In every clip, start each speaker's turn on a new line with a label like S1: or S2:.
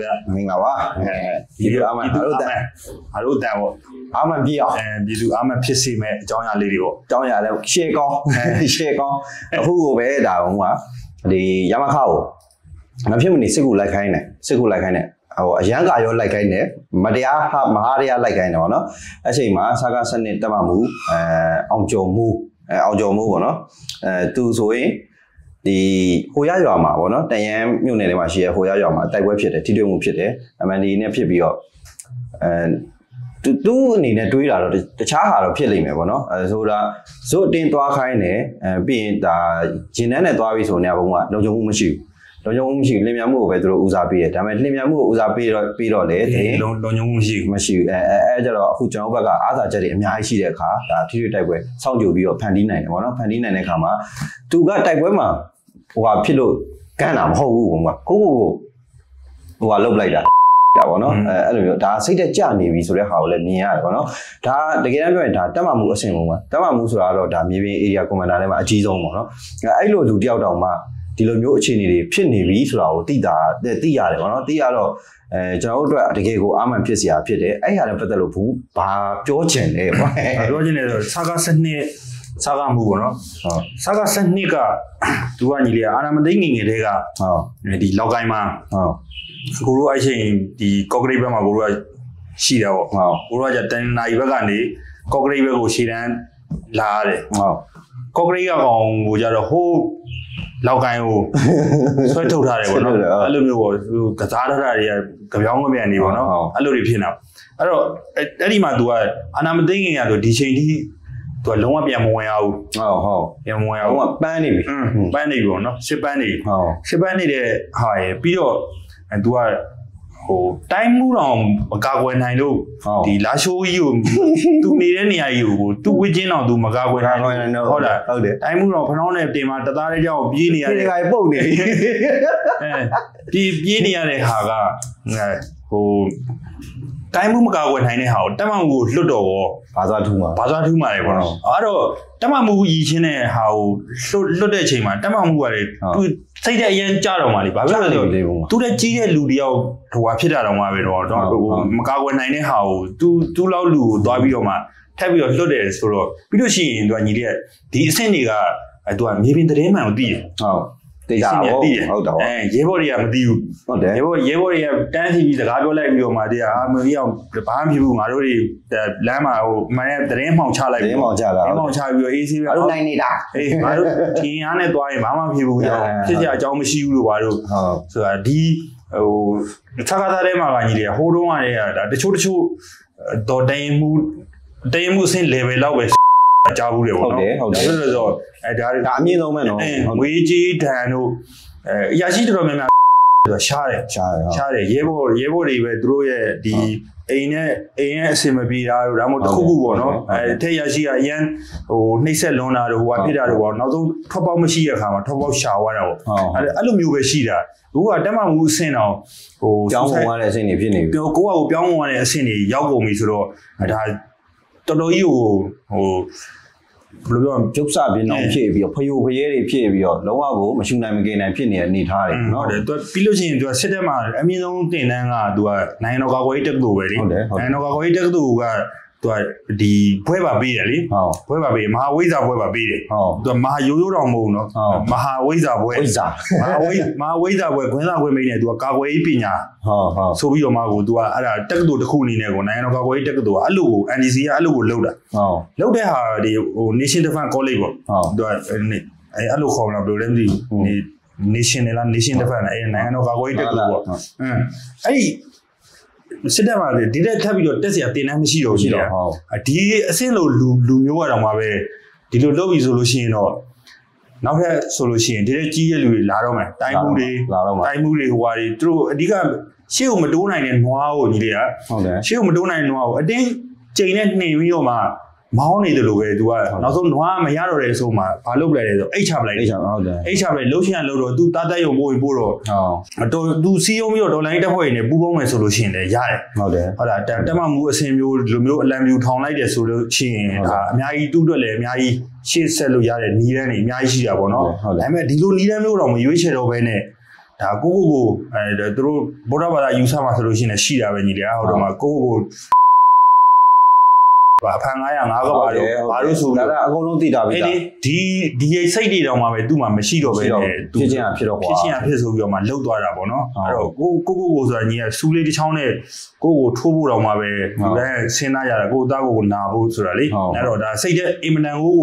S1: လုံးမင်္ဂလာပါဗျာ
S2: မင်္ဂလာပါဒီလိုအမှန်အားလို့တန်
S1: အားလို့တန်ပေါ့
S2: အမှန်ပြအောင်
S1: အဲပြည်သူအားမဖြစ်စေမဲ့အကြောင်းအရာလေးတွေပေါ့
S2: တောင်းရတယ် share ကောင်း share ကောင်းအခုကိုပဲဒါဟိုကဒီရမခကိုမဖြစ်မနေစစ်ကူလိုက်ခိုင်းတယ်စစ်ကူလိုက်ခိုင်းတယ်ဟိုအရန်ကာရောလိုက်ခိုင်းတယ်မတရားဟာမဟာတရားလိုက်ခိုင်းတယ်ပေါ့နော်အဲ့ချိန်မှာစကားစနစ်တက်မှမူအဲအောင်ကျော်မူအဲအောင်ကျော်မူပေါ့နော်အဲသူဆိုရင် ဒီဟိုရရွာမှာပေါ့နော်တရန်မြို့နယ်ထဲမှာရှိရဟိုရရွာမှာတိုက်ပွဲဖြစ်တယ်ထိတွေ့မှုဖြစ်တယ်အမှန်ဒီနဲ့ဖြစ်ပြီးတော့အဲသူသူအနေနဲ့တွေးတာတော့တခြားဟာတော့ဖြစ်လိမ့်မယ်ပေါ့နော်အဲဆိုတာဇို့အတင်းသွားခိုင်းတယ်အဲပြီးရင်ဒါဂျင်းနှန်းနဲ့သွားပြီးဆိုနေဘုံကလုံခြုံမှုမရှိဘူးလုံခြုံမှုမရှိဘူးလင်မြမှုကိုပဲသူတို့ဦးစားပေးတယ်ဒါပေမဲ့လင်မြမှုကိုဦးစားပေးတော့ပြီးတော့လေတဲ့
S1: လုံလုံညုံမှုမရှိဘူး
S2: မရှိဘူးအဲအဲအဲကြတော့အခုကျွန်တော်ဘက်ကအားသာချက်တွေအများကြီးရှိတဲ့အခါဒါထိထိတိုက်ပွဲစောင့်ကြိုပြီးတော့ဖန်တီးနိုင်တယ်ပေါ့နော်ဖန်တီးနိုင်တဲ့အခါမှာသူကတိုက်ပွဲမှာ ဟိုဟာဖြစ်လို့ကန်းတာမဟုတ်ဘူးဘုံကကိုကိုကိုဟိုဟာလုတ်လိုက်တာဒါပေါ့နော်အဲအဲ့လိုမျိုးဒါစိတ်တက်ကြနေပြီဆိုတဲ့ဟာကိုလည်းမြင်ရတယ်ပေါ့နော်ဒါတကယ်တမ်းပြောရင်ဒါတက်မှမှုအဆင့်ဘုံကတက်မှမှုဆိုတာတော့ဒါမြေပြင် area commander ထဲမှာအကြီးဆုံးပေါ့နော်အဲအဲ့လိုလူတယောက်တောင်မှဒီလိုမျိုးအခြေအနေတွေဖြစ်နေပြီဆိုတာကိုသိတာသိရတယ်ပေါ့နော်သိရတော့အဲကျွန်တော်တို့အတွက်တကယ်ကိုအာမန်ဖြစ်စရာဖြစ်တယ်အဲ့ဟာနဲ့ပတ်သက်လို့ဘူးဘာပြောချင်လဲပေါ့
S1: ပြောချင်တယ်ဆိုစာကစနစ်စာကမှုပေါ့နော်
S2: ဟုတ်
S1: စာကစနစ်က သူကညီလေးအာနာမသိငယ်ငယ်တွေက
S2: ဟုတ်
S1: ဒီလောက်ကိုင်းမှာ
S2: ဟုတ်
S1: ကိုတို့အဲ့ချိန်ဒီကော့ကရိတ်ဘက်မှာကိုတို့ကရှိတာပေါ့
S2: ဟုတ်
S1: ကိုတို့ကတန်နာရီဘက်ကနေကော့ကရိတ်ဘက်ကိုရှေ့တန်းလာရတယ်
S2: ဟုတ်
S1: ကော့ကရိတ်ကကောင်ကိုကြတော့ဟိုးလောက်ကိုင်းကိုဆွဲထုတ်ထားတယ်ပေါ့နော်အဲ့လိုမျိုးပေါ့သူကစားထားတာတွေကကြပြောင်းမပြန်နေပေါ့နော်အဲ့လိုတွေဖြစ်နေတာအဲ့တော့အဲ့ဒီမှာ तू ကအာနာမသိငင်ရဆိုဒီချိန်ထိ သူကလုံးဝပြန်မဝင်ရဘူး
S2: ဟုတ်ဟုတ်
S1: ပြန်မဝင်ရဘူး
S2: လုံးဝပန်းနေပြီ
S1: ပန်းနေပြီပေါ့နော်ရှစ်ပန်းနေ
S2: ဟုတ်
S1: ရှစ်ပန်းနေတဲ့ဟာရယ်ပြီးတော့အဲသူကဟိုတိုင်းမှုတော်မကာကွယ်နိုင်လို့ဒီလာရှိုးကြီးကိုသူနေတဲ့နေရာကြီးကိုသူဝစ်ချင်းတော်သူမကာကွယ်နိုင်လို့ဟုတ်လား
S2: ဟုတ်တယ်
S1: တိုင်းမှုတော်ဖနှောင်းနဲ့တင်မှာတသားတဲ့ကြောင်ပြေးနေရတယ်ဒီ
S2: ကပုတ်နေ
S1: အဲဒီပြေးနေရတဲ့ဟာကဟို တိုင်းမှုမကာကွယ်နိုင်တဲ့ဟာကိုတက်မမှုကိုလွတ်တော်ရော
S2: ဘာသာထူမှာ
S1: ဘာသာထူးမာတယ်ပေါ့နော်အဲ့တော့တက်မမှုရည်ချင်းတဲ့ဟာကိုလွတ်လွတ်တဲ့အချိန်မှာတက်မမှုကလေသူစိတ်တဲ့အရင်ကြတော့မှလေဘာဖြစ်လို့လဲဆို
S2: လေးဘုံ
S1: သူတဲ့ကြီးတဲ့လူတယောက်ဟိုဟာဖြစ်တာတော့မှပဲတော့တော့ဟိုမကာကွယ်နိုင်တဲ့ဟာကိုသူသူ့လောက်လူကိုသွားပြီးတော့မှထပ်ပြီးတော့လွတ်တယ်ဆိုတော့ပြီးလို့ရှိရင်သူကညီလေးကဒီအဆင့်တွေကအဲသူကမြေပြင်သတင်းမှန်ကိုသိတယ်
S2: ဟုတ် တေချာဟုတ်
S1: သိတယ်
S2: ဟုတ်တော့
S1: အဲရဲဘော်တွေကမသိဘူး
S2: ဟုတ်တယ်
S1: ရဲဘော်ရဲဘော်တွေကတန်းစီပြီးစကားပြောလိုက်ပြီးတော့မှတရားအာမကြီးအောင်ဘာမှမဖြစ်ဘူးငါတို့တွေလမ်းမှာဟိုမနေ့သတင်းမှောင်ချလိုက်
S2: တင်းမောင်ကြတာ
S1: သတင်းမှောင်ချပြီးတော့အေးဆေးပဲ
S2: အဲ့လိုနိုင်နေတာ
S1: အေးငါတို့ထင်းအားနဲ့သွားရင်ဘာမှမဖြစ်ဘူးကြောင့်ဖြစ်ကြအကြောင်းမရှိဘူးလို့ဘာလို့
S2: ဟုတ်
S1: ဆိုတာဒီဟိုခြားကားသားထဲမှာကညီလေးဟိုတုန်းကလည်းဒါတချို့တချို့တော်တိုင်မှုတိုင်မှုအဆင့် level လောက်ပဲ ကြားဘူးတယ်ပေါ့နော်ဆိုတော့အဲဒါ
S2: ဒါအမြင့်ဆုံးပဲနော်
S1: အဲငွေကြီးဒဏ်တို့အဲအရာရှိတော်တော်များများဆိုရှားတယ်
S2: ရှားတယ်ဟုတ်
S1: ရှားတယ်ရဲဘော်ရဲဘော်တွေပဲသူတို့ရဲ့ဒီအိမ်နဲ့အိမ်ရဲ့အစင်မပြေတာတို့ဒါမှမဟုတ်တစ်ခုခုပေါ့နော်အဲထက်ရရှိကအရန်ဟိုနှိမ့်ဆက်လွန်တာတို့ဟိုဟာဖြစ်တာတို့ပေါ့နောက်ဆုံးထွက်ပေါက်မရှိတဲ့အခါမှာထွက်ပေါက်ရှာသွားတာပေါ့
S2: ဟုတ်
S1: အဲ့အဲ့လိုမျိုးပဲရှိတာဘုကတက်မှမူအဆင့်တော့ဟို
S2: ကြောင်းပုံရတဲ့အဆင့်တွေဖြစ်နေပြီ
S1: ပြောကိုယ့်ဟာကိုပြောင်းဝင်ရတဲ့အဆင့်တွေရောက်ကုန်ပြီဆိုတော့ဒါတော်တော်ကြီးကိုဟို ဘယ်လိုပြော
S2: ကျုပ်စပြင်းအောင်ဖြစ်ပြီးတော့ဖယိုဖရဲတွေဖြစ်ပြီးတော့လုံးဝကိုမရှူနိုင်မကင်နိုင်ဖြစ်နေတဲ့အနေထားတွေ
S1: ဟု
S2: နော်
S1: တ်တယ်သူပြီးလို့ရှိရင်သူကစစ်တပ်မှာအမြင့်ဆုံးတင်တန်းကသူကနိုင်ငံတော်ကာကွယ်ရေးတက္ကသိုလ်ပဲလေ
S2: ဟုတ်တယ်ဟုတ်တယ်
S1: နိုင်ငံတော်ကာကွယ်ရေးတက္ကသိုလ်က သူကဒီဘွဲပါပေးတယ်လေ
S2: ဟုတ်
S1: ဘွဲပါပေးမဟာဝိဇ္ဇာဘွဲပါပေးတယ်
S2: ဟုတ်
S1: သူကမဟာရိုးရိုးတော်မဟုတ်ဘူးနော်
S2: ဟုတ်
S1: မဟာဝိဇ္ဇာဘွဲ
S2: ဝိဇ္ဇာ
S1: မဟာဝိမဟာဝိဇ္ဇာဘွဲခွင်းစာခွင်းမိတ်နဲ့သူကကာကွယ်ရေးပညာ
S2: ဟုတ်ဟုတ်
S1: ဆိုပြီးတော့မှကို तू ကအဲ့ဒါတက္ကသိုလ်တစ်ခုအနေနဲ့ကိုနိုင်ငံတော်ကာကွယ်ရေးတက္ကသိုလ်ကအဲ့လိုကို NDC ကအဲ့လိုကိုလုပ်တာ
S2: ဟုတ်
S1: လုပ်တဲ့ဟာဒီဟို Nation Defense College ပေါ့
S2: ဟုတ်
S1: သူကအဲ့အဲ့အဲ့လိုခေါ်မလားဘယ်လိုလဲမသိဘူးဒီ Nation နဲ့လား Nation Defense အဲ့နိုင်ငံတော်ကာကွယ်ရေးတက္ကသိုလ်ပေါ့အင်းအဲ့ဒီ စစ်တပ်မှာဒီတက်ထပ်ပြီးတော့တက်စရာတင်တန်းမရှိတော့ဘူးလေဒီအဆင့်လိုလူလူမျိုးကတော့မှာပဲဒီလိုလုပ်ပြီဆိုလို့ရှိရင်တော့နောက်ထပ်ဆိုလို့ရှိရင်ဒီတဲ့ကြီးရဲ့လူတွေလာတော့မယ်တိုင်းမှုတွေတိုင်းမှုတွေဟိုဟာတွေသူတို့အဓိကရှေ့ကိုမတိုးနိုင်တဲ့နွားကိုညီလေးက
S2: ဟုတ်တယ်
S1: ရှေ့ကိုမတိုးနိုင်တဲ့နွားကိုအတင်းချိန်နဲ့နှိမ်ပြီးတော့မှ မောင်းနေတယ်လို့ပဲသူကနောက်ဆုံးနွားမရတော့တဲ့အဆုံးမှာဘာလုပ်ပလိုက်လဲဆိုအိတ်ချပလိုက်
S2: အဲ့ချောင်းဟုတ်တယ်
S1: အိတ်ချပလိုက်လှုပ်ရှင်လှုပ်တော့သူတားတက်ရုံပို့ရင်ပို့တော့
S2: ဟုတ်
S1: တော်သူစီးရုံးပြီးတော့ဒေါ်လာတက်ဖွဲ့နေပူပေါင်းမယ်ဆိုလို့ရှိရင်လည်းရတယ်
S2: ဟုတ်တယ်
S1: ဟုတ်လားတက်တက်မမှုအစင်မျိုးလိုမျိုးအလံမျိုးထောင်လိုက်တယ်ဆိုလို့ရှိရင်
S2: ဟုတ်တယ်
S1: ဒါအများကြီးတူးတွက်လည်းအများကြီးရှေ့ဆက်လို့ရတဲ့နီးတန်းတွေအများကြီးရှိတာပေါ့နော်
S2: ဟုတ်တယ်
S1: ဒါပေမဲ့ဒီလိုနီးတန်းမျိုးတော့မရွေးချယ်တော့ဘဲနဲ့ဒါကိုကိုကိုအဲသူတို့ဗုဒ္ဓဘာသာယူဆမှာဆိုလို့ရှိရင်ရှိတာပဲညီလေးဟိုတော့မှာကိုကိုကို ဘာဖန်900 9ကဘာလို့ဘာလို့ဆို
S2: တော့အကုန်လုံးသိတာပြီ
S1: ဒီဒီဒီစိတ်တွေတောင်မှပဲသူ့မှာမရှိတော့ပဲ
S2: သူဖြစ်ချင်းဖြစ်တော့ကွာ
S1: ဖြစ်ချင်းဖြစ်ဆိုပြီးတော့မှလှုပ်သွားတာပေါ့နော်အဲ့တော့ကိုကိုကိုကိုဆိုတာညီကစူးလေးတစ်ချောင်းနဲ့ကိုကိုထိုးဖို့တောင်မှပဲလူတိုင်းစဉ်းစားကြတာကိုသားကိုနာဖို့ဆိုတာလေအဲ့တော့ဒါစိတ်တဲ့အင်မတန်ကို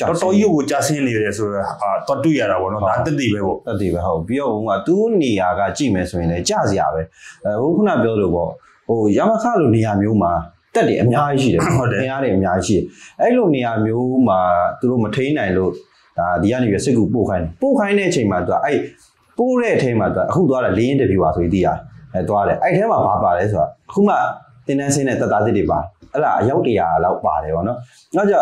S1: တော်တော်ကြီးကိုကြာဆင်းနေတယ်ဆိုတော့ဟာတော့တွေ့ရတာပေါ့နော်ဒါတက်တည်ပဲပေါ့
S2: တက်တည်ပဲဟုတ်ပြီးတော့ဟိုကသူ့နေရာကကြည့်မယ်ဆိုရင်လည်းကြစရာပဲအဲဟိုခုနပြောလို့ပေါ့ဟိုရမခလိုနေရာမျိုးမှာ တက်တယ်အများကြီးရှိတယ်ဟုတ်တယ်အားတွေအများကြီးရှိတယ်အဲ့လိုနေရာမျိုးမှာသူတို့မထိန်းနိုင်လို့ဒါဒီကနေပြီးစစ်ကူပို့ခိုင်းတယ်ပို့ခိုင်းတဲ့အချိန်မှာသူကအဲ့ပို့တဲ့အချိန်မှာသူကအခုသွားတာလေးရင်တပြူပါဆိုပြီးသိရတယ်အဲသွားတယ်အဲ့ထဲမှာဘာပါလဲဆိုတော့အခုမှတင်းတန်းစင်းနဲ့တက်သားသစ်တွေပါအဲ့ဒါအယောက်တရာလောက်ပါတယ်ဗောနော်နောက်ကြ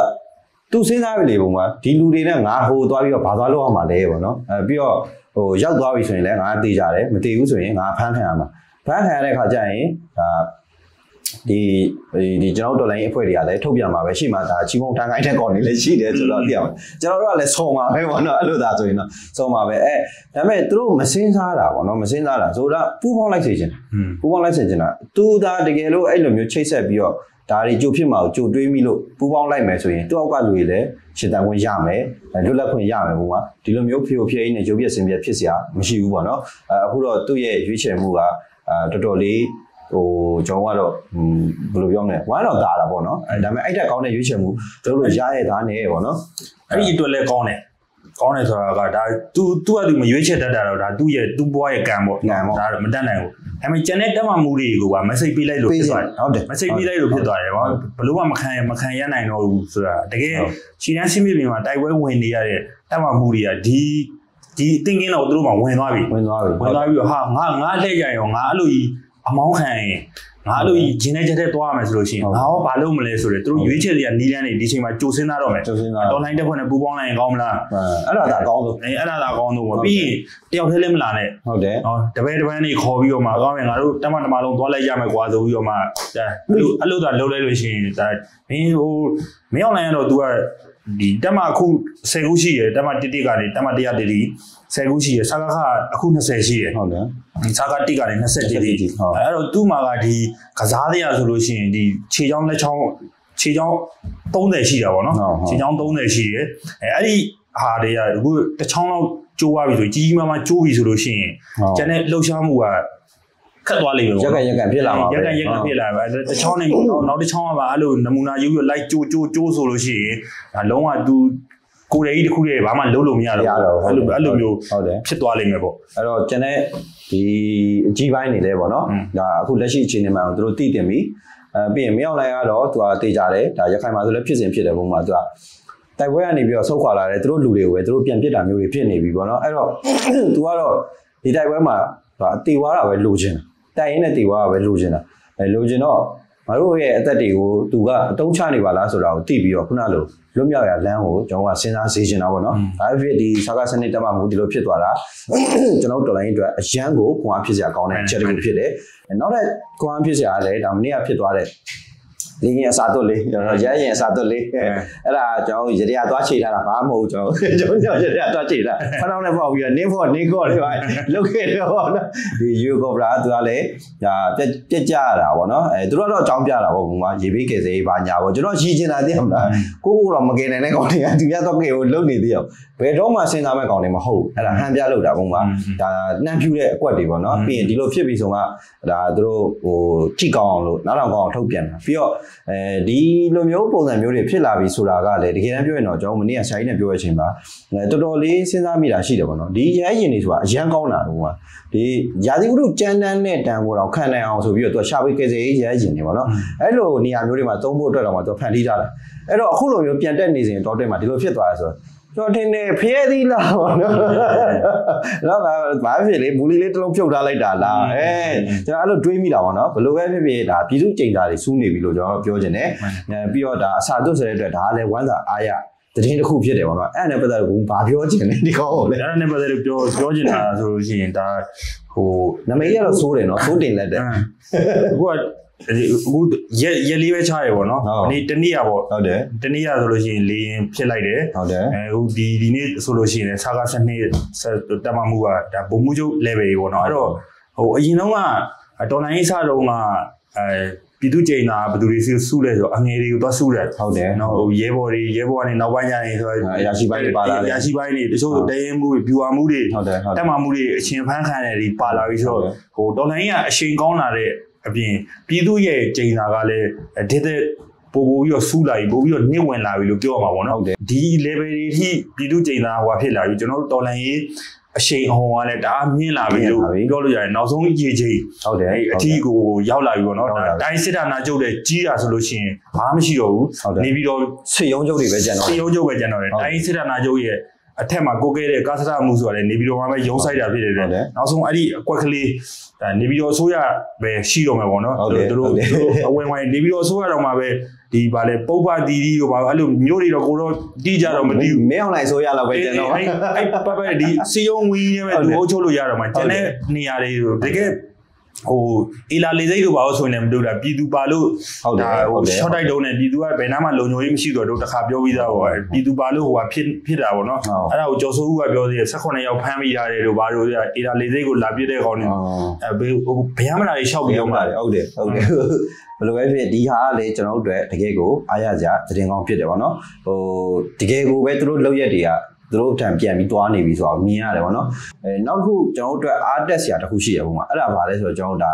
S2: သူစဉ်းစားပြီလေပုံမှာဒီလူတွေနဲ့ငါဟိုသွားပြီးတော့ဘာသွားလုပ်ရမှာလဲဗောနော်အဲပြီးတော့ဟိုရောက်သွားပြီဆိုရင်လည်းငါသိကြတယ်မသိဘူးဆိုရင်ငါဖမ်းခံရမှာဖမ်းခံရတဲ့ခါကျရင်ဒါ ဒီဒီကျွန်တော်တို့တော်လိုင်းအဖွဲ့တွေကလည်းထုတ်ပြန်မှာပဲရှိမှဒါချီမုံထန်ကိုင်းတဲ့ကော်နေလည်းရှိတယ်ဆိုတော့သိရမှာကျွန်တော်တို့ကလည်းစုံပါပဲပေါ့နော်အဲ့လိုသာဆိုရင်တော့စုံပါပဲအဲဒါပေမဲ့သူတို့မစင်းစားတာပေါ့နော်မစင်းစားတာဆိုတော့ပူပေါင်းလိုက်စေချင်ပူပေါင်းလိုက်စေချင်တာသူသာတကယ်လို့အဲ့လိုမျိုးချိတ်ဆက်ပြီးတော့ဒါတွေကြိုဖြစ်မှာကိုကြိုတွေးမိလို့ပူပေါင်းလိုက်မယ်ဆိုရင်သူ့အောက်ကလူတွေလည်းရှင်းတန်ခွင့်ရမယ်လွတ်လပ်ခွင့်ရမယ်ဘုရားဒီလိုမျိုးဖြိုဖြိနဲ့ရုပ်ပြစင်ပြဖြစ်စရာမရှိဘူးပေါ့နော်အခုတော့သူ့ရဲ့ရွေးချယ်မှုကအာတော်တော်လေး ဟိုကျွန်တော်ကတော့ဘယ်လိုပြောမလဲဝမ်းတော့တာတာပေါ့နော်အဲဒါပေမဲ့အဲ့တက်ကောင်းတဲ့ရွေးချယ်မှုတို့လိုရရဲ့သားနေပေါ့နော်
S1: အဲ့ဒီအတွက်လည်းကောင်းတယ်ကောင်းတယ်ဆိုတာကဒါ तू तू က तू မရွေးချက်တတ်တာတော့ဒါသူ့ရဲ့သူ့ဘွားရဲ့ကံပေါ့
S2: ကံပေါ့
S1: ဒါတော့မတတ်နိုင်ဘူးဒါပေမဲ့ကျန်တဲ့တက်မှမှုတွေကိုက message ပေးလိုက်လို့ဖြစ်သွားတယ်
S2: ဟုတ်တယ်
S1: message ပေးလိုက်လို့ဖြစ်သွားတယ်ဘာဘလို့မှမခံရမခံရနိုင်တော့ဘူးဆိုတာတကယ်ခြေတန်းရှင်းပြပြင်မှာတိုက်ပွဲဝင်နေရတဲ့တက်မှမှုတွေကဒီဒီအသိငင်းတော့သူတို့မှဝင်သွားပြီ
S2: ဝင်သွားပြီ
S1: ဝင်သွားပြီးတော့ဟာငါငါလှည့်ကြရောငါအဲ့လိုကြီး အမောင်းခံရင်ငါအဲ့လိုဂျင်းနေချက်တဲ့သွားရမယ်ဆိုလို့ရှိရင်ငါရောဘာလုပ်မလဲဆိုတော့သူတို့ရွေးချယ်တွေကနီးလန်းနေဒီချိန်မှာကြိုစင်းသားတော့မယ်
S2: ကြိုစင်းသား
S1: တော်လိုင်းတက်ဖွဲ့နဲ့ပူပေါင်းလိုက်ရင်ကောင်းမလား
S2: အဲ့ဒါသာအကောင်းဆုံး
S1: အဲအဲ့ဒါသာအကောင်းဆုံးပေါ့ပြီးရင်တယောက်တည်းလည်းမလာနဲ့
S2: ဟုတ်တယ်
S1: ဟောတပည့်တပန်းနေခေါ်ပြီးတော့မှကောင်းရင်ငါတို့တမတမလုံးသွားလိုက်ရမယ်ကွာဆိုပြီးတော့မှဒါအဲ့လိုအဲ့လိုသာလုပ်လိုက်လို့ရှိရင်ဒါမင်းဟိုမင်းအောင်လိုင်းကတော့ तू က ဒီတက်မအခု10ခုရှိတယ်တက်မ1 1ကနေတက်မ100တတီ10ခုရှိတယ်စာကခအခု20ရှိတယ်
S2: ဟုတ်တယ်
S1: စာက1ကနေ20တတီအဲ့တော့သူ့မှာကဒီကစားတရားဆိုလို့ရှိရင်ဒီခြေချောင်းလက်ချောင်းခြေချောင်း30ရှိတာပေါ့နော်ခြေချောင်း30ရှိတယ်အဲအဲ့ဒီဟာတွေကအခုတစ်ချောင်းလောက်ကျိုးသွားပြီဆိုကြီးကြီးမားမားကျိုးပြီဆိုလို့ရှိရင်ကျန်တဲ့လှုပ်ရှားမှုက ခတ်သွားလိမ့်မယ်
S2: ပေါ့ရက်ကန်ရက်ကန်ဖြစ်လာမှာ
S1: ပဲရက်ကန်ရက်ကန်ဖြစ်လာပဲတချောင်းနေနောက်တစ်ချောင်းကပါအဲ့လိုနမူနာယူပြီးလိုက်ကြိုးကြိုးကြိုးဆိုလို့ရှိရင်ဒါလုံးဝ तू ကိုယ်တည်းကြီးတစ်ခုတည်းဘာမှလုံးလို့မရတော့ဘူးအဲ့လိုအဲ့လိုမျိုးဟုတ်တယ်ဖြစ်သွားလိမ့်မယ်ပေါ့
S2: အဲ့တော့ကျန်တဲ့ဒီအကြီးပိုင်းနေလဲပေါ့နော်ဒါအခုလက်ရှိအခြေအနေမှာသူတို့တည်တင်ပြီအဲပြီးရင်မရောက်လိုက်ကတော့သူကတေးကြတယ်ဒါရခိုင်မှာဆိုလည်းဖြစ်စဉ်ဖြစ်တယ်ပုံမှာသူကတိုက်ပွဲကနေပြီးတော့ဆုတ်ခွာလာတယ်သူတို့လူတွေကိုပဲသူတို့ပြန်ပစ်တာမျိုးတွေဖြစ်နေပြီပေါ့နော်အဲ့တော့သူကတော့ဒီတိုက်ပွဲမှာတေဝါတာပဲလိုချင်တာ တိုက်ရင်နဲ့တေဝါတာပဲလိုချင်တာအဲလိုချင်တော့ငါတို့ရဲ့အသက်တွေကိုသူကအတုံးချနေပါလားဆိုတာကိုသိပြီးတော့ခုနလိုလွတ်မြောက်ရလမ်းကိုကျွန်တော်ကစဉ်းစားစေချင်တာပေါ့နော်။ဒါဖြစ်ဒီဆာကစနစ်တက်မှမဟုတ်ဒီလိုဖြစ်သွားတာကျွန်တော်တော်လိုင်းအတွက်အရန်ကိုခွန်အားဖြစ်စရာကောင်းတဲ့အချက်တစ်ခုဖြစ်တယ်။နောက်တဲ့ခွန်အားဖြစ်စရာလည်းဒါမနေ့ကဖြစ်သွားတဲ့ လင်းရင်အစာသွတ်လေးကျွန်တော်ရရင်အစာသွတ်လေးအဲ့ဒါကျွန်တော်ရရသွားချိန်ထားတာဘာမှမဟုတ်ကျွန်တော်ကျွန်တော်ရရသွားချိန်ထားဖနောင်းနဲ့ပေါက်ပြီးတော့နင်းဖို့နင်းကော့လေးပါလုတ်ခဲ့တယ်ပေါ့နော်ဒီယူကောဗရာသူကလည်းဒါပြက်ပြက်ကြရတာပေါ့နော်အဲသူတို့တော့အကြောင်းပြတာပေါ့ဘုံကရေဘေးကယ်စေးဘာညာပေါ့ကျွန်တော်ရှိချင်တာသိအောင်လားကိုကိုတော့မကယ်နိုင်တဲ့ကောင်တွေကသူရတော့ကေကိုလုတ်နေသေးအောင်ဘယ်တော့မှစဉ်းစားမဲ့ကောင်တွေမဟုတ်အဲ့ဒါဟန်ပြလုတ်တာဘုံကဒါနှမ်းဖြူတဲ့အကွက်တွေပေါ့နော်ပြီးရင်ဒီလိုဖြစ်ပြီးဆိုမှဒါသူတို့ဟိုကြည့်ကောင်းအောင်လို့နောက်တော့ကောင်းအောင်ထုတ်ပြန်တာပြီးတော့အဲဒီလိုမျိုးပုံစံမျိုးတွေဖြစ်လာပြီဆိုတာကလည်းတကယ်တမ်းပြောရင်တော့ကျွန်တော်မနေ့ကဆရာကြီးနဲ့ပြောရချင်းပါတော်တော်လေးစဉ်းစားမိတာရှိတယ်ပေါ့နော်ဒီရဲရင်တွေဆိုတာအရန်ကောင်းတာတော့ဒီရာသီဥတုကြမ်းတမ်းတဲ့တန်ဖိုးတော့ခံနိုင်အောင်ဆိုပြီးတော့သူကရှာပိတ်ကယ်ဆယ်ရေးရဲရင်တွေပေါ့နော်အဲ့လိုနေရာမျိုးတွေမှာသုံးဖို့အတွက်တော့မှသူဖန်တီးထားတယ်အဲ့တော့အခုလိုမျိုးပြန်တက်နေစဉ်တော့တက်မှာဒီလိုဖြစ်သွားရဆိုတော့ ကျွန်တော်ထင်တယ်ဖျဲသီးလားပေါ့နော်တော့ဘာဖြစ်လဲဘူးလေးလေးတစ်လုံးဖြုတ်ထားလိုက်တာလားအဲကျွန်တော်အဲ့လိုတွေးမိတာပေါ့နော်ဘယ်လိုပဲဖြစ်ဖြစ်ဒါပြည်သူကြိမ်စာတွေစူးနေပြီလို့ကျွန်တော်ပြောချင်တယ်ပြီးတော့ဒါအစာသွတ်ဆိုတဲ့အတွက်ဒါလည်းဝမ်းသာအားရတည်င်းတစ်ခုဖြစ်တယ်ပေါ့နော်အဲ့ဒါနဲ့ပတ်သက်လို့ဘာပြောချင်လဲဒီကောင်းကိုလေ
S1: အဲ့ဒါနဲ့ပတ်သက်လို့ပြောပြောချင်တာဆိုလို့ရှိရင်ဒါဟို
S2: နမိတ်ကတော့စိုးတယ်နော်စိုးတင်လက်တယ်
S1: အခုက အခုရက်ရက်လေးပဲချရပေါ့နော်ဒီတနေ့ရပေါ့
S2: ဟုတ်တယ်
S1: တနေ့ရဆိုလို့ရှိရင်လေရင်ဖြစ်လိုက်တယ်
S2: ဟုတ်တယ်
S1: အခုဒီဒီနေ့ဆိုလို့ရှိရင်ဆာကစနစ်တက်မှမှုကဒါဘုံမှုချုပ် level ကြီးပေါ့နော်အဲ့တော့ဟိုအရင်တော့ကတော်လိုင်းစတော့ကအဲပြည်သူ့ကျိန်တာဘယ်သူတွေစုလဲဆိုအငယ်တွေကိုသွားစုတယ်
S2: ဟုတ်တယ်
S1: နော်ဟိုရဲဘော်တွေရဲဘော်ကနေနောက်ပိုင်းကျရင်ဆို
S2: တော့အရာရှိပိုင်းတွေပါလာတယ်
S1: အရာရှိပိုင်းတွေတချို့တရင်မှုတွေဗျူဟာမှုတွေ
S2: ဟုတ်တယ်ဟုတ်တယ်
S1: တက်မှမှုတွေအချင်းဖန်းခံတယ်ဒီပါလာပြီးဆိုတော့ဟိုတော်လိုင်းကအချိန်ကောင်းလာတဲ့ အပြင်ပြည်သူရဲ့ကျိန်တာကလည်းဒစ်တဲ့ပို့ပို့ပြီးတော့စူးလာပြီးပို့ပြီးတော့နှိမ့်ဝင်လာပြီလို့ပြောရမှာပေါ့နော်ဒီ level တွေထိပြည်သူကျိန်တာဟိုဖြစ်လာပြီကျွန်တော်တို့တော်လိုင်းရေးအရှိန်အဟုန်ကလည်းတအားမြင့်လာပြီလို့ပြောလို့ရတယ်နောက်ဆုံးရေချိန်
S2: ဟုတ်တယ်
S1: အထီးကိုရောက်လာပြီပေါ့နော်တိုင်းစစ်တာနာကျုပ်တဲ့ကြီးတာဆိုလို့ရှိရင်ဘာမှမရှိတော့ဘူးနေပြီးတော့
S2: စစ်ရုံးချုပ်တွေပဲကျန်တော့
S1: စစ်ရုံးချုပ်ပဲကျန်တော့တယ်တိုင်းစစ်တာနာကျုပ်ရဲ့ အထက်မှာကိုကဲတဲ့ကာသရမှုဆိုတာလည်းနေပြီးတော့မှပဲရုံးဆိုင်တာဖြစ်တယ်နောက်ဆုံးအဲ့ဒီအကွက်ကလေးနေပြီးတော့အစိုးရပဲရှိတော့မှာပေါ့နော်
S2: သူ
S1: တို့အဝင်ဝိုင်းနေပြီးတော့အစိုးရတော့မှပဲဒီဗာလေပုပ္ပတီတီတို့ဗာအဲ့လိုမျိုးတွေတော့ကိုတော့တီးကြတော့မတီးဘူး
S2: မင်းအောင်လိုက်ဆိုရတော့ပဲကျွန်တော်
S1: အဲ့အဲ့ပတ်ပတ်ဒီစီယုံဝင်းနဲ့ပဲသူအုပ်ချုပ်လို့ရတော့မှာကျန်တဲ့နေရာတွေတကယ် ဟိုအီလာလေစိတ်တို့ပါလို့ဆိုရင်လည်းမတို့တာပြည်သူပါလို့
S2: ဟုတ်တယ်
S1: ဟို short တိုက်တုံးနဲ့ပြည်သူကဘယ်နားမှလုံခြုံရေးမရှိတော့တို့တခါပြောပြီးသားပေါ့ပြည်သူပါလို့ဟိုကဖြစ်ဖြစ်တာပေါ့နော်အဲ့ဒါကိုကျော်စိုးဦးကပြောသေးတယ်18ယောက်ဖမ်းမိရတယ်တို့ဘာလို့အီလာလေစိတ်ကိုလာပြစ်တဲ့ကောင်တွေအဲဘယ်ဘယ်မှမလာရှောက်ပြီးတော့
S2: ပါတယ်ဟုတ်တယ်ဟုတ်တယ်ဘယ်လိုပဲဖြစ်ဒီဟာကလေကျွန်တော်တို့အတွက်တကယ်ကိုအားရကြသတင်းကောင်းဖြစ်တယ်ပေါ့နော်ဟိုတကယ်ကိုပဲသူတို့လောက်ရက်တွေက သူတို့ထံပြန်ပြီးသွားနေပြီဆိုတော့မြင်ရတယ်ဗောနော်အဲနောက်တစ်ခုကျွန်တော်တို့အတွက်အားတက်စရာတစ်ခုရှိရပုံမှာအဲ့ဒါဘာလဲဆိုတော့ကျွန်တော်တို့ဒါ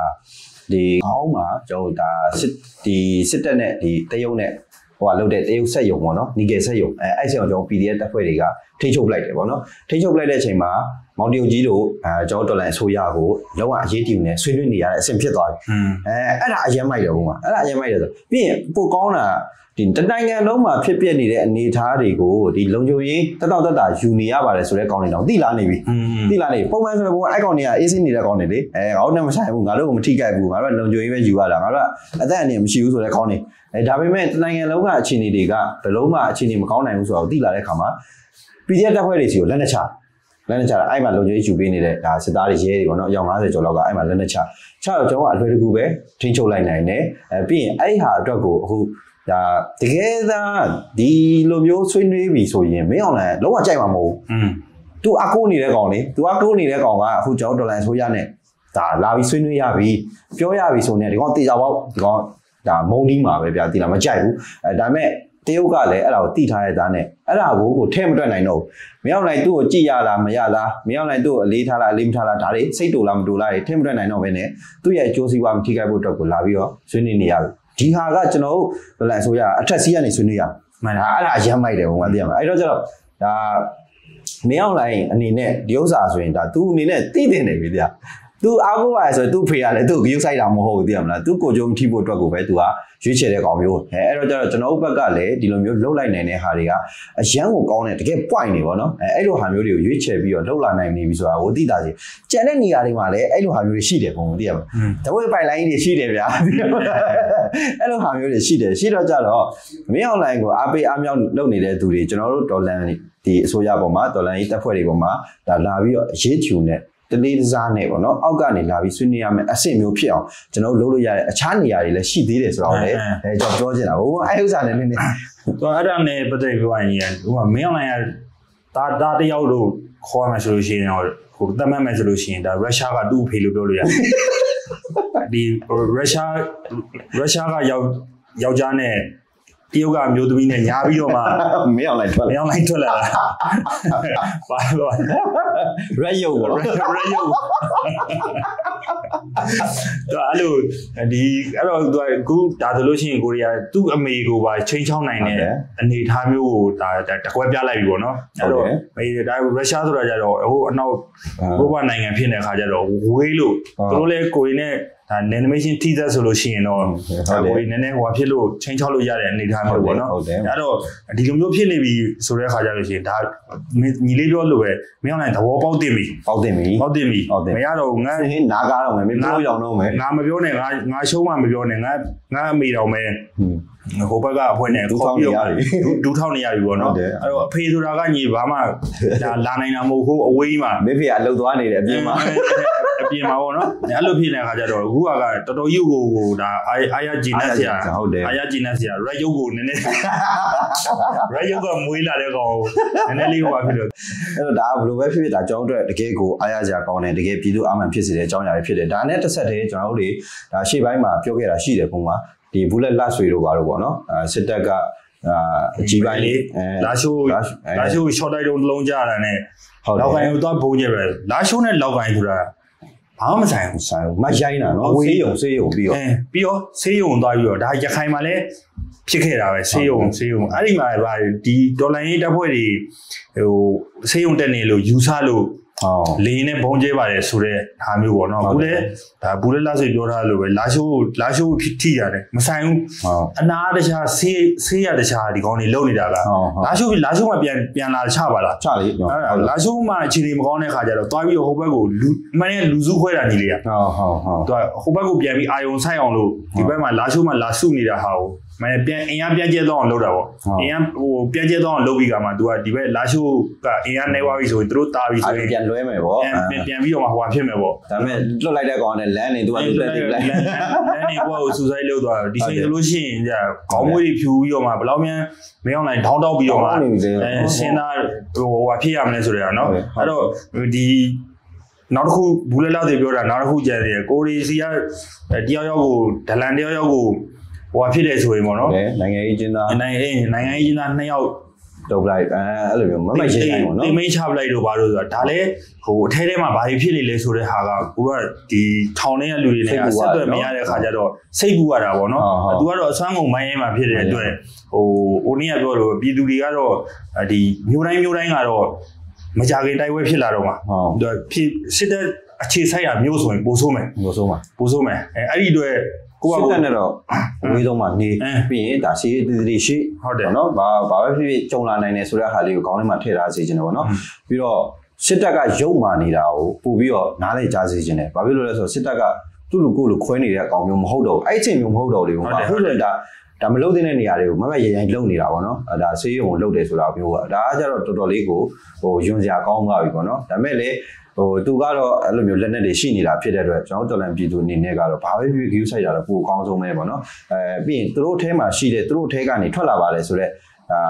S2: ဒီခေါင်းမှာကျွန်တော်တို့ဒါစစ်ဒီစစ်တပ်နဲ့ဒီတရုတ်နဲ့ဟိုကလုပ်တဲ့တရုတ်ဆက်ယုံပေါ့နော်နီဂယ်ဆက်ယုံအဲအဲ့ဆက်ယုံကျွန်တော် PDF တပ်ဖွဲ့တွေက ထိချုပ်လိုက်တယ်ပေါ့နော်ထိချုပ်လိုက်တဲ့အချိန်မှာမောင်တရုတ်ကြီးတို့အဲကျွန်တော်တော်လိုင်းအစိုးရကိုလောကအရေးတည်နေဆွေးနွေးနေရတဲ့အဆင့်ဖြစ်သွားပြီအဲအဲ့ဒါအရင်မိုက်တယ်ဘုံကအဲ့ဒါအရင်မိုက်တယ်ဆိုပြီးရင်ပိုကောင်းတာဒီတနိုင်ငံလုံးမှာဖြစ်ပျက်နေတဲ့အနေအထားတွေကိုဒီလုံခြုံရေးတက်တော့တက်တာယူနေရပါတယ်ဆိုတဲ့ကောင်းနေတော့တိလာနေပြီတိလာနေပုံမှန်ဆိုတော့ဘုံအဲ့ကောင်တွေကအေးစင်းနေတဲ့ကောင်းနေလေအဲငါတို့နဲ့မဆိုင်ဘူးငါတို့ကမထိကြိုက်ဘူးငါတို့ကလုံခြုံရေးပဲယူရတာငါတို့ကအသက်အန္တရာယ်မရှိဘူးဆိုတဲ့ကောင်းနေအဲဒါပေမဲ့တနိုင်ငံလုံးကအခြေအနေတွေကဘယ်လုံးမှအခြေအနေမကောင်းနိုင်ဘူးဆိုတော့တိလာတဲ့ခါမှာ PDF တပ်ဖွဲ့တွေစီကိုလက်နဲ့ချလက်နဲ့ချတာအဲ့မှာလုံခြုံရေးယူပေးနေတဲ့ဒါစစ်သားတွေရဲတွေပေါ့နော်အယောက်50ကျော်လောက်ကအဲ့မှာလက်နဲ့ချချတော့ကျွန်တော်ကအလွယ်တကူပဲထိန်းချုပ်လိုက်နိုင်တယ်အဲပြီးရင်အဲ့ဟာအတွက်ကိုအခုဒါတကယ်သာဒီလိုမျိုးဆွေးနွေးပြီဆိုရင်မင်းအောင်လည်းလုံးဝကြိုက်မှာမဟုတ်ဘူးอืม तू အကိုနေတဲ့ကောင်လေ तू အကိုနေတဲ့ကောင်ကအခုကျွန်တော်ဒေါ်လာဆိုရနဲ့ဒါလာပြီးဆွေးနွေးရပြီပြောရပြီဆိုနေဒီကောင်တေချာပေါ့ဒီကောင်ဒါမုံဒီမှာပဲဗျာဒီလားမကြိုက်ဘူးအဲဒါမဲ့ တရုတ်ကလည်းအဲ့ဒါကိုတိထားရတဲ့သားနဲ့အဲ့ဒါကိုကိုထဲမတွက်နိုင်တော့ဘူးမရောက်နိုင်သူ့ကိုကြည်ရလားမရလားမရောက်နိုင်သူ့ကိုအလေးထားလားအလေးမထားလားဒါတွေစိတ်တူလားမတူလားတွေထဲမတွက်နိုင်တော့ဘဲနဲ့သူ့ရဲ့အကျိုးစီးပွားမထိခိုက်ဖို့အတွက်ကိုလာပြီးတော့ဆွေးနွေးနေရပြီဒီဟာကကျွန်တော်တို့ဘယ်လိုဆိုရအထက်စီးကနေဆွေးနွေးရမှန်လားအဲ့ဒါအရမ်းမိုက်တယ်ဘုံကသိရမှာအဲ့တော့ကျတော့ဒါမင်းအောင်လိုင်းအနေနဲ့ဒီဥစ္စာဆိုရင်ဒါ तू အနေနဲ့သိတင်နေပြီဗျာ သူအားကိုးပါဆိုရင်သူ့ဖေကလည်းသူ့ကိုရုပ်ဆိုင်တာမဟုတ်ဘူးသိရမလားသူ့ကိုကြုံထိဖို့အတွက်ကိုပဲသူကရွေးချယ်တဲ့ကောင်မျိုးအဲအဲ့တော့ကျတော့ကျွန်တော်တို့ဘက်ကလည်းဒီလိုမျိုးလှုပ်လိုက်နိုင်တဲ့ဟာတွေကအရန်ကိုကောင်းတဲ့တကယ် point တွေပေါ့နော်အဲအဲ့လိုဟာမျိုးတွေကိုရွေးချယ်ပြီးတော့လှုပ်လာနိုင်နေပြီဆိုတာကိုသိတာစီကျန်တဲ့နေရာတွေမှာလည်းအဲ့လိုဟာမျိုးတွေရှိတယ်ပုံသိရမလားတဝက်ပိုင်လိုင်းတွေရှိတယ်ဗျာအဲ့လိုဟာမျိုးတွေရှိတယ်ရှိတော့ကြတော့မင်း online ကိုအားပေးအားမြောက်လုပ်နေတဲ့သူတွေကျွန်တော်တို့ဒေါ်လာဒီအစိုးရပေါ်မှာဒေါ်လာရေးတပ်ဖွဲ့တွေပေါ်မှာဒါလာပြီးတော့အရေးချူနဲ့ တလေးတစားနဲ့ပေါ့နော်အောက်ကနေလာပြီးဆွေးနွေးရမယ်အဆင့်မျိုးဖြစ်အောင်ကျွန်တော်လုပ်လို့ရတဲ့အခြားနေရာတွေလည်းရှိသေးတယ်ဆိုတော့လေအဲကျွန်တော်ပြောချင်တာဟိုအဲဥစ္စာနဲ့နည်းနည်း
S1: တော့အဲ့ဒါနဲ့ပတ်သက်ပြောရရင်ဟိုကမင်းအွန်လိုင်းကဒါဒါတယောက်လို့ခေါ်မှဆိုလို့ရှိရင်တော့ဟိုတတ်မှတ်မယ်ဆိုလို့ရှိရင်ဒါရုရှားကသူ့ဖေလို့ပြောလို့ရတယ်ဒီရုရှားရုရှားကယောက်ယောက်ျားနဲ့ တရုတ်ကအမျိုးသမီးနဲ့ညာပြီးတော့မှ
S2: မင်းအောင်လိုက်ထွက်
S1: လာမင်းအောင်လိုက်ထွက်လာတာဘာလို့
S2: ရက်ရုပ်ပေါ့
S1: ရက်ရုပ်တော့အဲ့လိုဒီအဲ့တော့သူကအခုဒါဆိုလို့ရှိရင်ကိုရီးယားသူ့အမေကိုပါချိန်ချောင်းနိုင်တဲ့အနေအထားမျိုးကိုဒါတကွဲပြလိုက်ပြီပေါ့နော်အဲ့တော့မေဒါရုရှားဆိုတာကြတော့ဟိုအနောက်ဘုရားနိုင်ငံဖြစ်နေတဲ့ခါကျတော့ဝေးလို့သူတို့လည်းကိုရီးနဲ့ ဒါ animation teaser ဆိုလို့ရှိရင်တော့ဟိုနည်းနည်းဟိုဖြစ်လို့ချင်းချောက်လို့ရတဲ့အနေအထားမျိုးပေါ့နော်အဲ့တော့ဒီလိုမျိုးဖြစ်နေပြီဆိုတဲ့အခါကျလို့ရှိရင်ဒါညီလေးပြောလို့ပဲမင်းအောင်လိုက်သဘောပေါက်တင်ပြီ
S2: ပေါက်တင်ပြီ
S1: ပေါက်တင်ပြီမရတော့ငါ
S2: နားကားတော့မယ်မင်းပြောရအောင်တော့မယ်
S1: ငါမပြောနဲ့ငါငါရှုံးမှမပြောနဲ့ငါငါအမိတော်မယ် ဟိုဘက်ကအဖွဲ့နဲ့
S2: ခေါ်ပြီးတော့
S1: ဒူးထောက်နေရပြီပေါ့နော်အဲ့တော့အဖေဆိုတာကညီဘာမှဒါလာနိုင်တာမဟုတ်ဘူးအဝေးမှာ
S2: မိဖေကအလုတ်သွားနေတယ်အပြင်မှာ
S1: အပြင်မှာပေါ့နော်အဲ့လိုဖြစ်နေတဲ့အခါကျတော့အခုကတော်တော်ရုပ်ကိုဒါအာရဂျီနက်ဆရာ
S2: ဟုတ်တယ်
S1: အာရဂျီနက်ဆရာရက်ရုပ်ကိုနည်းနည်းရက်ရုပ်ကမွေးလာတဲ့ကောင်နည်းနည်းလေးဟိုပါဖြစ်လို့
S2: အဲ့တော့ဒါကဘယ်လိုပဲဖြစ်ဖြစ်ဒါကျွန်တော်တို့တကယ်ကိုအာရစရာကောင်းတယ်တကယ်ပြည်သူအာမန်ဖြစ်စေတဲ့အကြောင်းအရာတွေဖြစ်တယ်ဒါနဲ့တစ်ဆက်တည်းကျွန်တော်တို့တွေဒါရှေ့ပိုင်းမှာပြောခဲ့တာရှိတယ်ပုံမှာ ဒီ bullet လက်ဆွေတို့ဘာလို့ပေါ့နော်အဲစစ်တပ်ကအာအကြီးပိုင်းလေး
S1: လာရှိုးလာရှိုး short တိုက်တုံးတစ်လုံးကြားတာနဲ့လောက်ကိုင်းကိုသွားဘုံကျပဲလာရှိုးနဲ့လောက်ကိုင်းဆိုတာဘာမှမဆိုင်ဘူး
S2: ဆိုင်ဘူးမရိုင်းတာနော်ဆေးရုံဆေးရုံပြီးတော့
S1: အဲပြီးတော့ဆေးရုံသွားပြီးတော့ဒါရခိုင်မှာလည်းဖြစ်ခဲ့တာပဲဆေးရုံဆေးရုံအဲ့ဒီမှာဗာဒီဒေါ်လာရေးတပ်ဖွဲ့တွေဟိုဆေးရုံတက်နေလို့ယူဆလို့ ဟုတ်လေနဲ့ဘုံကျဲပါတယ်ဆိုတော့ဒါမျိုးပေါ့နော်အခုလည်းဒါဘူးလက်လက်ဆွေပြောထားလို့ပဲလာရှိုးလာရှိုးဖြစ်ထိရတယ်မဆိုင်ဘူးအနာတခြားဆေးဆေးရတခြားဒီကောင်းနေလုံနေတာကလာရှိုးလာရှိုးမှပြန်ပြန်လာချပါလား
S2: ချလေ
S1: လာရှိုးမှအခြေအနေမကောင်းတဲ့ခါကျတော့တွားပြီးဟိုဘက်ကိုလူမှန်တဲ့လူစုခွဲတာညီလေးอ่ะဟုတ်ဟုတ်ဟုတ်သူကဟိုဘက်ကိုပြန်ပြီးအာယုံဆိုင်အောင်လို့ဒီဘက်မှာလာရှိုးမှလာစုနေတာဟာကို မပြန်အင်အားပြတ်ကျဲတော့အောင်လုပ်တာပေါ့အင်အားဟိုပြတ်ကျဲတော့အောင်လုပ်ပြီးကမှ तू ကဒီဘက်လာရှိုးကအင်အားနေသွားပြီဆိုရင်သူတို့တာပြီဆိုရင်
S2: ပြန်လွဲမယ်ပေါ့
S1: ပြန်ပြန်ပြီးတော့မှဟိုဟာဖြစ်မယ်ပေါ့
S2: ဒါပေမဲ့လွတ်လိုက်တဲ့ကောင်နဲ့လမ်းနေ तू ကလွတ်လိုက်လမ်း
S1: နေဘောကိုစူဆိုက်လုပ်သွားတော့ဒီချိန်ဆိုလို့ရှိရင်ကြာခေါင်းမွေးတွေဖြူပြီးတော့မှဘယ်လောက်မြန်မင်းအောင်လိုက်ထောင်းတောက်ပြီးတော့မှအဲရှင်းသားဟိုဟိုဟာဖြစ်ရမလဲဆိုတော့နော်အဲ့တော့ဒီနောက်တစ်ခုဘူးလဲလာတွေပြောတာနောက်တစ်ခုကြံတယ်ကိုရီစီကတယောက်ယောက်ကိုဒလန်တယောက်ယောက်ကို ဟိုဟာဖြစ်တယ်ဆိုရင်ပေါ့နော်
S2: နိုင်ငံရေးကျင်းသား
S1: နိုင်ငံရေးနိုင်ငံရေးကျင်းသားနှစ်ယောက်
S2: တုတ်လိုက်အဲအဲ့လိုမျိုးမမရှင်းနိုင်ပေါ့နော်
S1: တိမိတ်ချပလိုက်တော့ဘာလို့ဆိုတော့ဒါလည်းဟိုအထဲထဲမှာဘာဖြစ်နေလဲဆိုတဲ့ဟာကကိုကဒီထောင်ထဲကလူတွေနဲ့ဆက်သွယ်မရတဲ့ခါကျတော့စိတ်ပူရတာပေါ့နော်သူကတော့အစွမ်းကုန်မိုင်းရဲမှာဖြစ်တဲ့အတွက်ဟိုဟိုနေ့ကပြောလို့ပြည်သူတွေကတော့ဒီမျိုးတိုင်းမျိုးတိုင်းကတော့မကြခင်တိုက်ပွဲဖြစ်လာတော့မှာဟုတ်ဖြစ်စစ်တဲ့အခြေဆိုင်ရမျိုးဆိုရင်ပိုဆိုးမယ်
S2: ပိုဆိုးမှာ
S1: ပိုဆိုးမယ်အဲအဲ့ဒီအတွက်
S2: ကိုကစစ်တပ်နဲ့တော့အဝေးဆုံးမှာနေပြီးရင်ဒါစီးတည်တည်ရှိဟုတ်တယ်နော်ဘာဘာပဲဖြစ်ဖြစ်ကြုံလာနိုင်တယ်ဆိုတဲ့ဟာလေးကိုခေါင်းထဲမှာထည့်ထားစေချင်တယ်ပေါ့နော်ပြီးတော့စစ်တပ်ကရုပ်မာနေတာကိုပို့ပြီးတော့နားလေကြားစေချင်တယ်ဘာဖြစ်လို့လဲဆိုတော့စစ်တပ်ကသူ့လူကိုယ်လူခွဲနေတဲ့အကောင်မျိုးမဟုတ်တော့အဲ့အချိန်မျိုးမဟုတ်တော့လေဘူးဘာဖြစ်လို့လဲဒါဒါမလုပ်တဲ့နေရာတွေကိုမမရရင်လုံနေတာပေါ့နော်ဒါဆေးရုံကိုလုပ်တယ်ဆိုတာမျိုးကဒါကကြတော့တော်တော်လေးကိုဟိုယွန်စရာကောင်းသွားပြီပေါ့နော်ဒါမဲ့လေ ဟိုသူကတော့အဲ့လိုမျိုးလက်နက်တွေရှိနေတာဖြစ်တဲ့အတွက်ကျွန်တော်တော်လန်ပြည်သူအနေနဲ့ကတော့ဘာပဲဖြစ် view ဆိုင်တာတော့ပိုအကောင်းဆုံးပဲပေါ့နော်အဲပြီးရင်သူတို့အဲမှာရှိတဲ့သူတို့အဲကနေထွက်လာပါတယ်ဆိုတော့အာ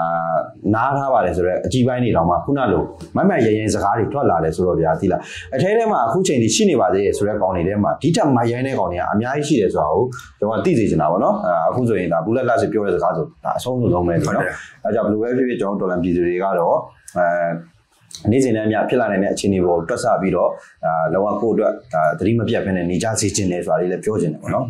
S2: နားထားပါတယ်ဆိုတော့အကြီးပိုင်းတွေတော့မှခုနလိုမမရရင်စကားတွေထွက်လာတယ်ဆိုတော့ဗျာသိလားအထဲထဲမှာအခုချိန်ဒီရှိနေပါသေးတယ်ဆိုတော့ကောင်းနေထဲမှာဒီထက်မရိုင်းတဲ့ကောင်တွေကအများကြီးရှိတယ်ဆိုတာကိုကျွန်တော်သိစေချင်တာပေါ့နော်အခုဆိုရင်ဒါဘူးလက်လက်စပြောတဲ့စကားဆိုဒါအဆုံးဆုံးပဲဒီနော်အဲကြောင့်ဘယ်လိုပဲဖြစ်ဖြစ်ကျွန်တော်တော်လန်ပြည်သူတွေကတော့အဲ နေ့စဉ်နဲ့အမျှဖြစ်လာနိုင်တဲ့အခြေအနေပေါ်တွက်ဆပြီးတော့အာလောကကိုအတွက်ဒါသတိမပြတ်ဖ ೇನೆ နေကြစေခြင်းလေဆိုတာလေးလည်းပြောခြင်းတယ်ပေါ့နော်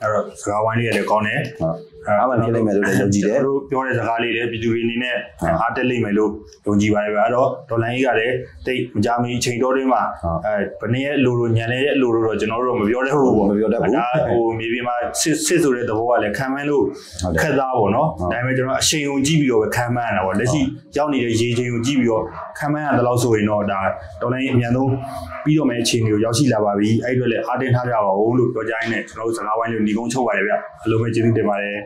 S1: အဲ့တော့စကားဝိုင်းလေးလည်းကောင်းတယ်
S2: ဟုတ် အားမှဖြစ်လိမ့်မယ်လို့လည်းယုံကြည်တယ်
S1: တို့ပြောတဲ့စကားလေးတွေပြည်သူတွေအနေနဲ့အားတက်လိမ့်မယ်လို့ယုံကြည်ပါတယ်ဗျအဲ့တော့ဒေါ်လာကြီးကလည်းတိတ်မကြမီချိန်တော်တွင်းမှာအဲဘယ်နည်းလိုလိုညံနေတဲ့အလိုလိုတော့ကျွန်တော်တို့မပြောတတ်ဘူးပေါ့
S2: မပြောတတ်ဘူး
S1: ဒါဟိုမြေပြင်မှာစစ်စစ်ဆိုတဲ့သဘောကလည်းခံမှန်းလို့ခက်သားပေါ့နော်ဒါပေမဲ့ကျွန်တော်အချိန်ုံကြည့်ပြီးတော့ပဲခံမှန်းရတာပေါ့လက်ရှိရောက်နေတဲ့ရေချိန်ကိုကြည့်ပြီးတော့ခံမှန်းရတယ်လို့ဆိုရင်တော့ဒါဒေါ်လာကြီးအမြန်ဆုံးပြီးတော့မယ့်အခြေအနေကိုရောက်ရှိလာပါပြီအဲ့ဒီတော့လည်းအားတင်းထားကြပါဦးလို့ပြောကြရင်းနဲ့ကျွန်တော်တို့စကားဝိုင်းလေးညီကုန်းချုပ်ပါတယ်ဗျအလုံးပဲကျေးဇူးတင်ပါတယ်